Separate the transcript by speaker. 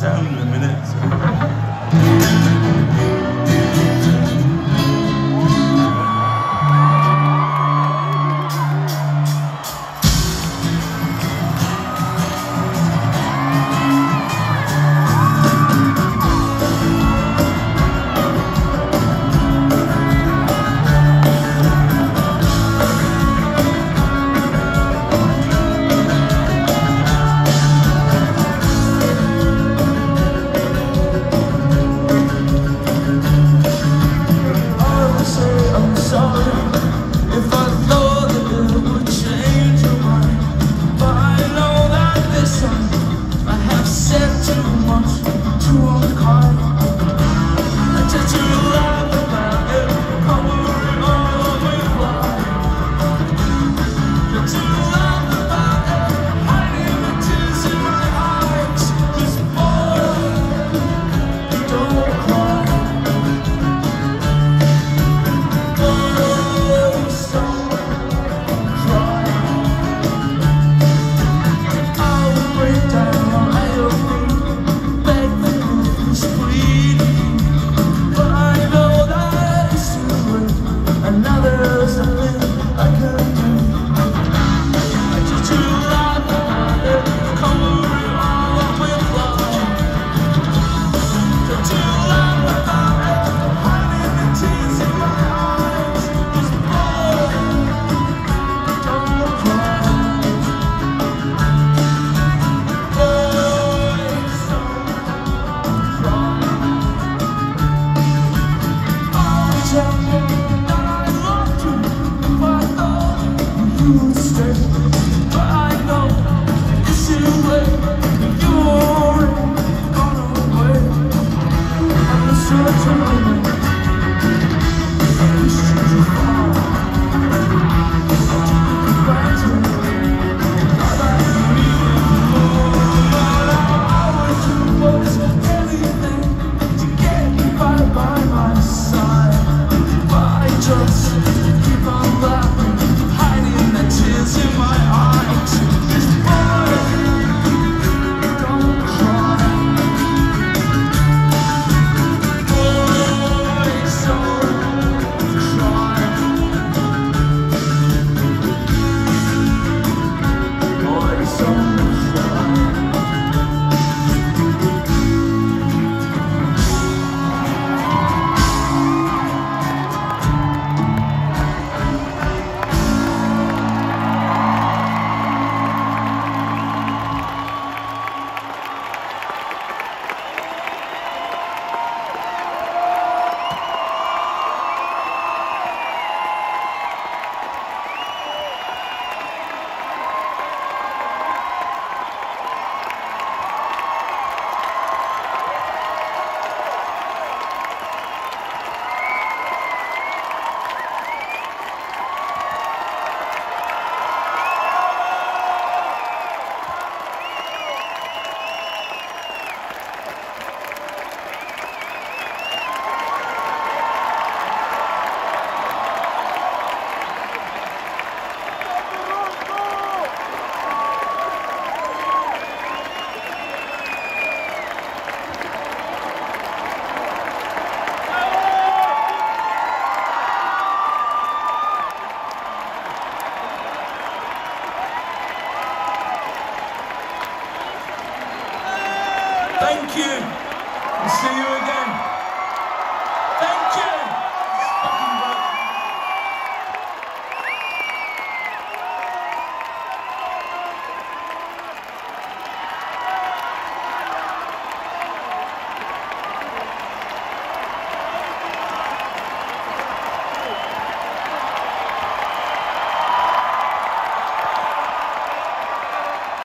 Speaker 1: down in a minute. Thank you. I'll see you again.